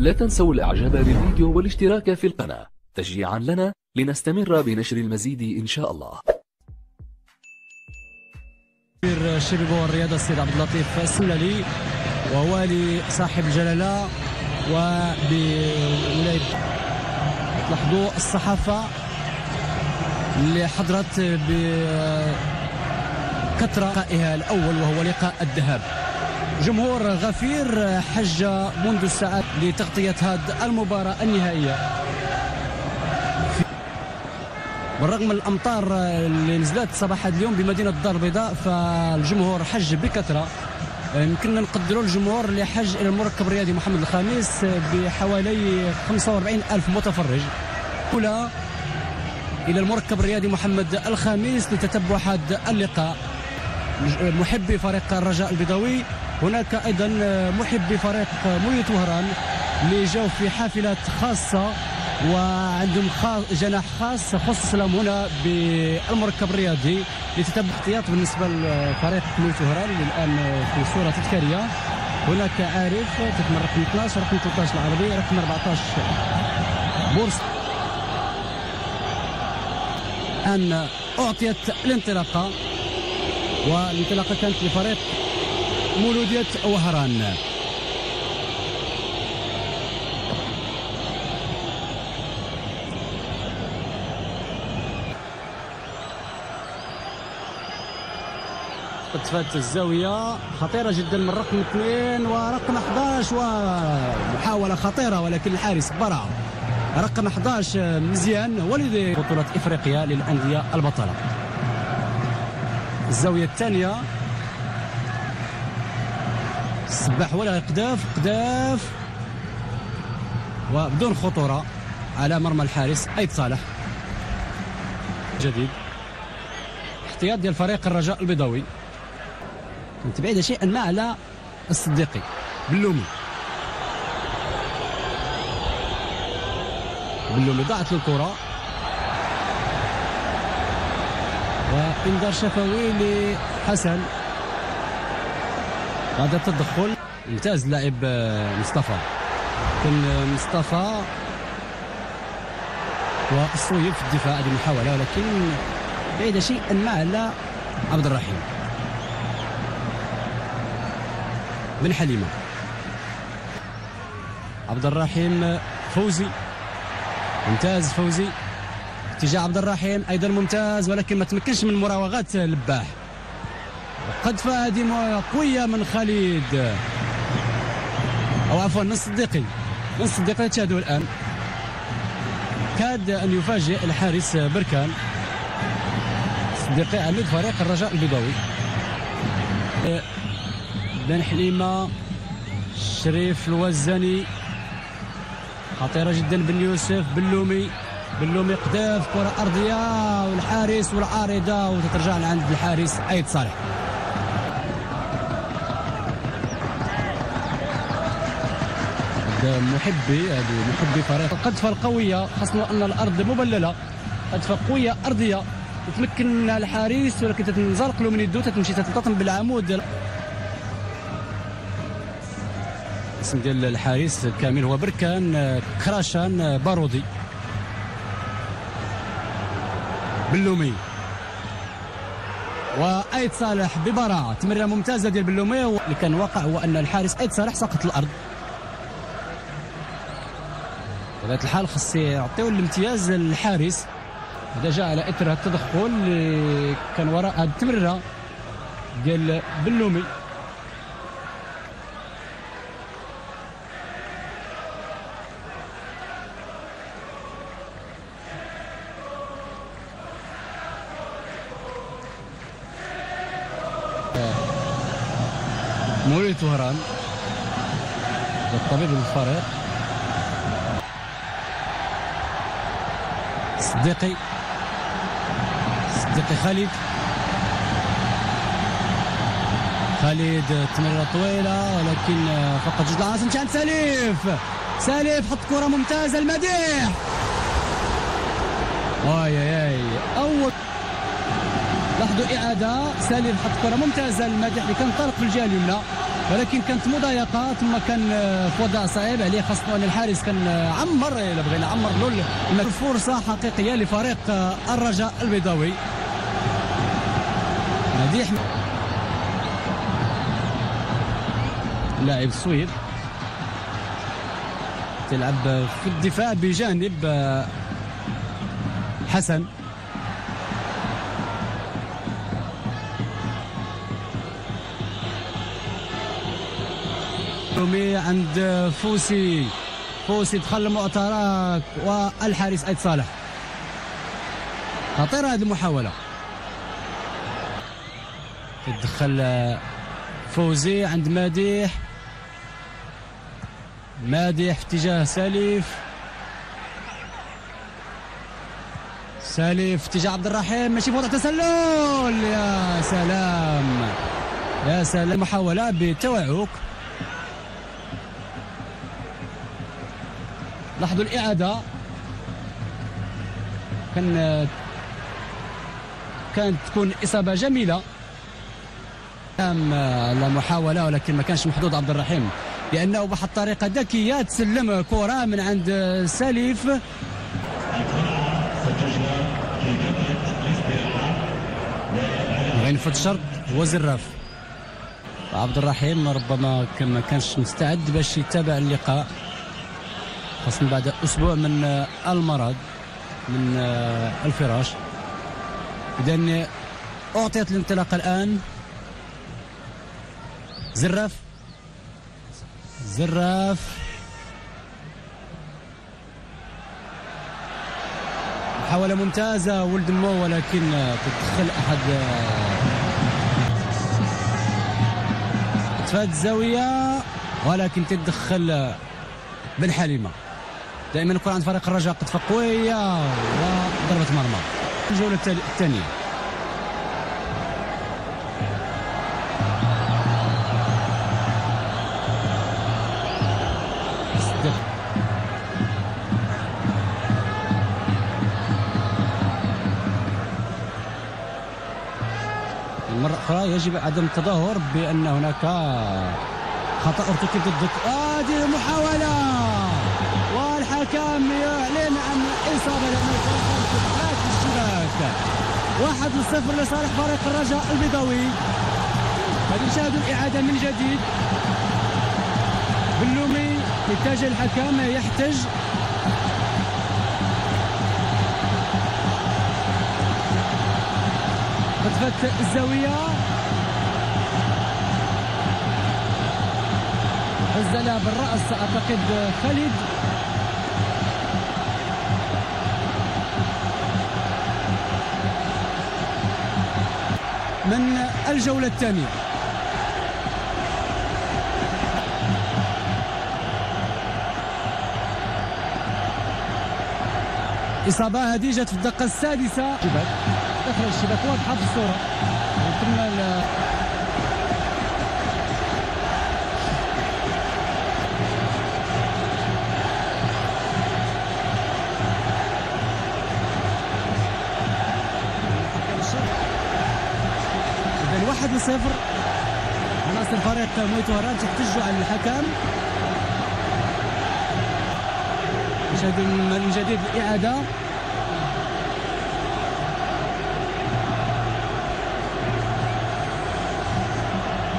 لا تنسوا الإعجاب بالفيديو والاشتراك في القناة. تشجيعا لنا لنستمر بنشر المزيد إن شاء الله. الشباب والرياضة السيد عبد اللطيف السلالي ووالي صاحب الجلالة وبولاية تلاحظوا الصحافة اللي حضرت بكثرة لقائها الأول وهو لقاء الذهاب. جمهور غفير حج منذ الساعات لتغطية هذه المباراة النهائية. بالرغم من الأمطار اللي نزلت صباح اليوم بمدينة الدار البيضاء فالجمهور حج بكثرة. يمكننا نقدروا الجمهور اللي حج إلى المركب الرياضي محمد الخامس بحوالي 45 ألف متفرج. أولى إلى المركب الرياضي محمد الخامس لتتبع هذا اللقاء. محبي فريق الرجاء البيضاوي. هناك أيضا محبي فريق مويت وهران اللي جاوا في حافلات خاصة وعندهم جناح خاص خصص لهم هنا بالمركب الرياضي لتتبع احتياط بالنسبة لفريق مويت وهران اللي الآن في صورة تذكارية. هناك عارف تتم رقم 12 رقم 13 العربي رقم 14 بورس. أن أعطيت الانطلاقة والانطلاقة كانت لفريق مولودية وهران. قد فات الزاوية. خطيرة جدا من رقم اثنين ورقم 11 ومحاولة خطيرة ولكن الحارس برع رقم 11 مزيان ولد بطولة إفريقيا للأندية البطلة. الزاوية الثانية. السباح ولا قداف قداف. وبدون خطورة على مرمى الحارس أيد صالح. جديد. احتياط ديال فريق الرجاء البيضاوي. كنت بعيدة شيئا ما على الصديقي بلومي. بلومي ضاعت الكرة. وإنذار شفوي لحسن. بعد التدخل. ممتاز اللاعب مصطفى. كان مصطفى والصويب في الدفاع هذه المحاولة ولكن بعيدة شيئا ما على عبد الرحيم. بن حليمة. عبد الرحيم فوزي. ممتاز فوزي. اتجاه عبد الرحيم أيضا ممتاز ولكن ما تمكنش من مراوغات لباح قد هذه قوية من خالد. أو عفوا من الصديقي من الصديقي تشاهدوا الآن. كاد أن يفاجئ الحارس بركان. صديقي عميد فريق الرجاء البيضاوي. بن حليمة شريف الوزاني خطيرة جدا بن يوسف بلومي بلومي قداف كرة أرضية والحارس والعارضة وتترجع لعند الحارس ايد صالح. محبي هذه محبي فريق. القذفه القويه خاصة أن الأرض مبللة. قذفه قويه أرضية. يتمكن الحارس ولكن تنزلق له من يدو تتمشي تتلطم بالعمود. الاسم ديال الحارس كامل هو بركان كراشان بارودي. بلومي. وأيد صالح ببراعة. تمريرة ممتازة ديال بلومي. اللي كان واقع هو أن الحارس أيد صالح سقط الأرض. بطبيعه الحال خص يعطيو الامتياز للحارس هذا جاء على إثر التدخل اللي كان وراء هذه التمريرة ديال بلومي مولي وهران الطبيب الفريق صديقي. صديقي خالد. خالد تمريرة طويلة ولكن فقط جوج العناصر مشان سليف سليف حط كرة ممتازة المديح اي اي أول لاحظوا إعادة. سالم حط كرة ممتازة المديح اللي كان طارق في الجهه اليمنى ولكن كانت مضايقة ثم كان آه، في وضع صعيب عليه خاصة أن الحارس كان آه، عمر إلا بغينا عمر له فرصة حقيقية لفريق آه، الرجاء البيضاوي. مديح لاعب السويد تلعب في الدفاع بجانب حسن. رومي عند فوسي. فوسي دخل المعترك والحارس أيد صالح. خطيرة هذه المحاولة. تدخل فوزي عند مديح مادح في اتجاه سالف سالف اتجاه عبد الرحيم. ماشي في وضع تسلل يا سلام. يا سلام. محاولة بتوعك. لاحظوا الإعادة. كان كانت تكون إصابة جميلة. على محاولة ولكن ما كانش محظوظ عبد الرحيم. لأنه بواحد الطريقة ذكية تسلم كرة من عند سليف غينفذ الشرط هو زراف عبد الرحيم ربما ما كانش مستعد باش يتابع اللقاء. خاصة بعد أسبوع من المرض من الفراش. إذا أعطيت الانطلاق الآن. زراف. زراف. محاولة ممتازة ولد مو ولكن تدخل أحد تفاد الزاوية ولكن تدخل بن حليمة. دائما يكون عند فريق الرجاء قد قوية وضربة مرمى. الجولة الثانية. مرة أخرى يجب عدم التظاهر بأن هناك خطأ أرتكب ضد هذه محاولة. عن إصابة لأنه الشباك. واحد لصفر لصالح فريق الرجاء البيضاوي. هذه نشاهد الإعادة من جديد. بلومي يتجه الحكم يحتج. خطفت الزاوية. نزل بالرأس أعتقد خالد. من الجولة الثانية. إصابة هديجة في الدقة السادسة. دخل الشباك. واضحة في الصورة. 1 0 عناصر فريق مويتو هران احتجوا على الحكم. نشاهد من جديد الإعادة.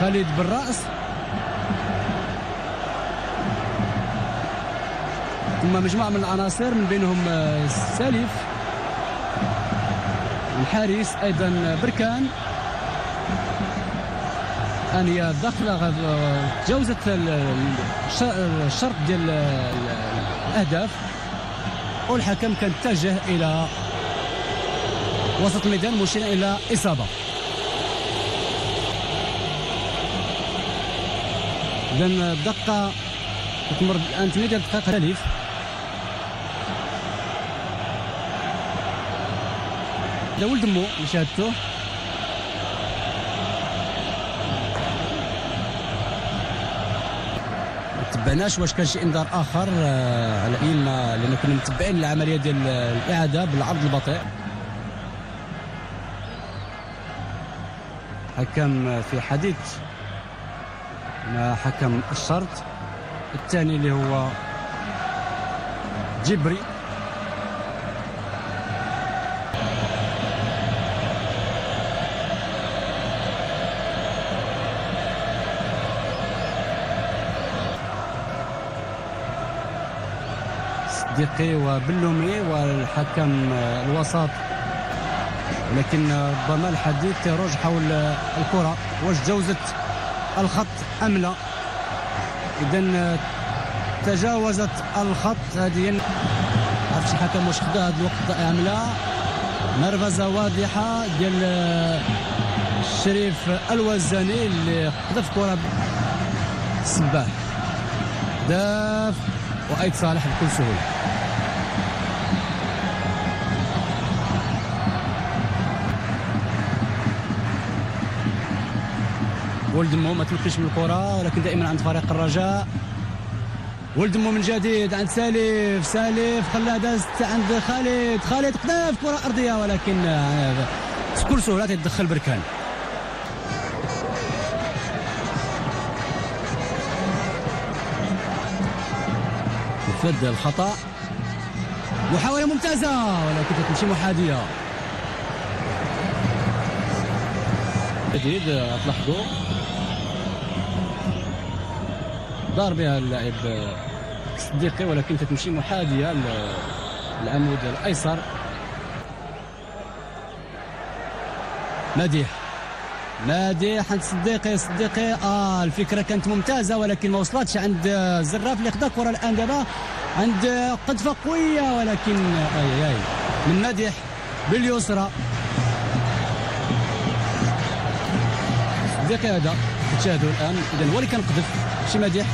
خالد بالرأس. ثم مجموعة من العناصر من بينهم آه، سالف الحارس أيضا آه، بركان. هي داخله تجاوزت الشرط ديال الأهداف. والحكم كان اتجه إلى وسط الميدان مشيرا إلى إصابة. اذا الدقه تمر الان 8 دقائق تلف هذا ولد مو اللي شاهدته تبعناش واش كان شي إنذار آخر آه، على اما لأن كنا متبعين العملية ديال الإعادة بالعرض البطيء. حكم في حديث مع حكم الشرط. الثاني اللي هو جبري. صديقي وبلومي والحكم الوسط. لكن ربما الحديث يروج حول الكرة. واش جوزت الخط أم لا؟ إذا تجاوزت الخط. هذه عرفت الحكم واش خدا هذا الوقت أم لا؟ مرفزة واضحة ديال الشريف الوزاني اللي قذف كرة سباح داف وأيد صالح بكل سهولة. ولد مو ما تمكنش من الكرة ولكن دائما عند فريق الرجاء. ولد مو من جديد عند سالف سالف خلاها دازت عند خالد خالد قذف كرة أرضية ولكن بكل سهولة تدخل بركان. فد الخطأ. محاولة ممتازة ولكن تمشي محاذيه جديد تلاحظوا. دار بها اللاعب صديقي ولكن تتمشي محاذية العمود الأيسر. مديح. مديح عند صديقي صديقي. آه الفكرة كانت ممتازة ولكن ما وصلتش عند الزراف اللي خدا الكره الان دابا عند قذفه قوية ولكن آي آي من مديح باليسرى. صديقي هذا تشاهدوا الآن. اذا هو اللي كان قذف شي مديح.